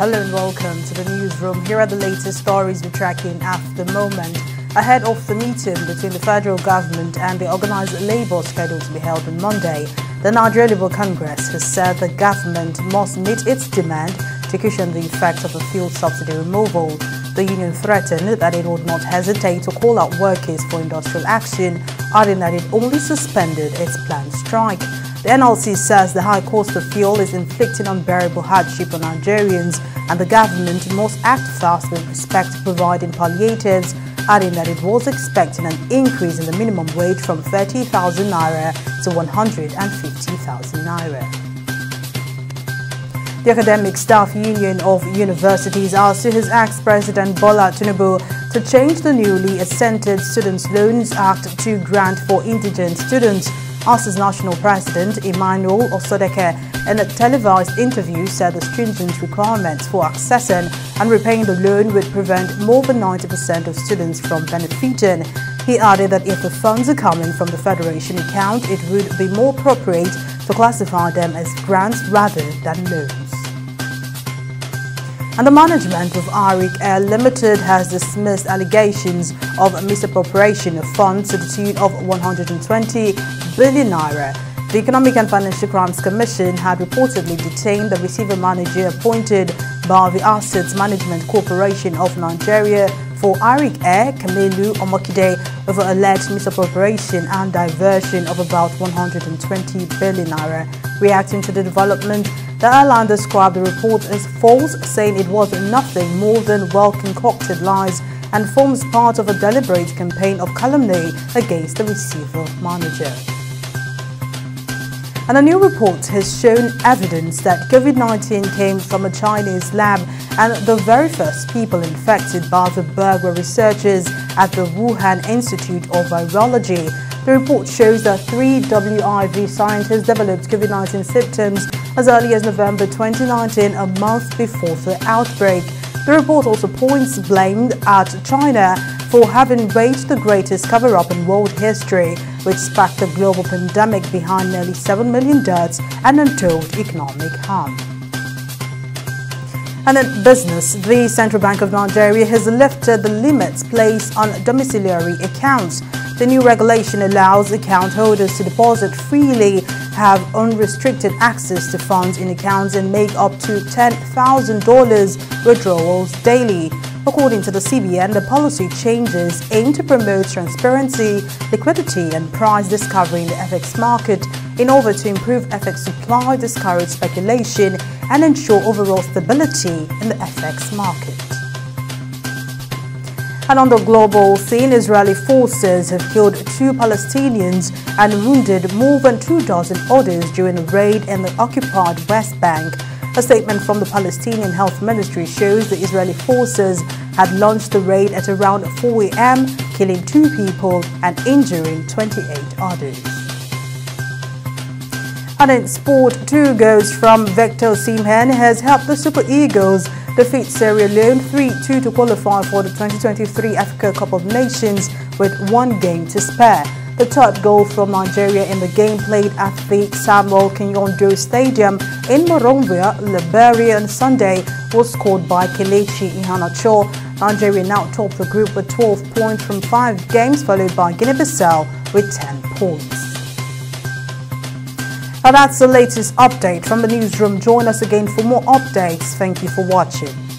Hello and welcome to the newsroom. Here are the latest stories we're tracking at the moment. Ahead of the meeting between the federal government and the organized labor scheduled to be held on Monday, the Nigeria Labour Congress has said the government must meet its demand to cushion the effects of the fuel subsidy removal. The union threatened that it would not hesitate to call out workers for industrial action, adding that it only suspended its planned strike. The NLC says the high cost of fuel is inflicting unbearable hardship on Nigerians and the government must act fast with respect to providing palliatives, adding that it was expecting an increase in the minimum wage from 30,000 naira to 150,000 naira. The Academic Staff Union of Universities asked his ex-president Bola Tinubu to change the newly assented Students' Loans Act to grant for indigent students ASUU's national president, Emmanuel Osodeke, in a televised interview said the stringent requirements for accessing and repaying the loan would prevent more than 90% of students from benefiting. He added that if the funds are coming from the Federation account, it would be more appropriate to classify them as grants rather than loans. And the management of Arik Air Limited has dismissed allegations of misappropriation of funds to the tune of 120 billion naira. The Economic and Financial Crimes Commission had reportedly detained the receiver manager appointed by the Assets Management Corporation of Nigeria for Arik Air, Kamilu Omokide, over alleged misappropriation and diversion of about 120 billion naira. Reacting to the development, the airline described the report as false, saying it was nothing more than well-concocted lies and forms part of a deliberate campaign of calumny against the receiver manager. And a new report has shown evidence that COVID-19 came from a Chinese lab and the very first people infected by the bug were researchers at the Wuhan Institute of Virology. The report shows that three WIV scientists developed COVID-19 symptoms as early as November 2019, a month before the outbreak. The report also points blame at China for having waged the greatest cover-up in world history, which sparked the global pandemic behind nearly 7 million deaths and untold economic harm. And in business, the Central Bank of Nigeria has lifted the limits placed on domiciliary accounts. The new regulation allows account holders to deposit freely, have unrestricted access to funds in accounts and make up to $10,000 withdrawals daily. According to the CBN, the policy changes aim to promote transparency, liquidity and price discovery in the FX market in order to improve FX supply, discourage speculation and ensure overall stability in the FX market. And on the global scene, Israeli forces have killed two Palestinians and wounded more than two dozen others during a raid in the occupied West Bank. A statement from the Palestinian Health Ministry shows the Israeli forces had launched the raid at around 4 a.m., killing two people and injuring 28 others. And in sport, two goals from Victor Osimhen has helped the Super Eagles defeat Sierra Leone 3-2 to qualify for the 2023 Africa Cup of Nations with one game to spare. The third goal from Nigeria in the game played at the Samuel Kanyon Doe Stadium in Monrovia, Liberia on Sunday was scored by Kelechi Iheanacho. Nigeria now top the group with 12 points from 5 games followed by Guinea-Bissau with 10 points. Now that's the latest update from the newsroom. Join us again for more updates. Thank you for watching.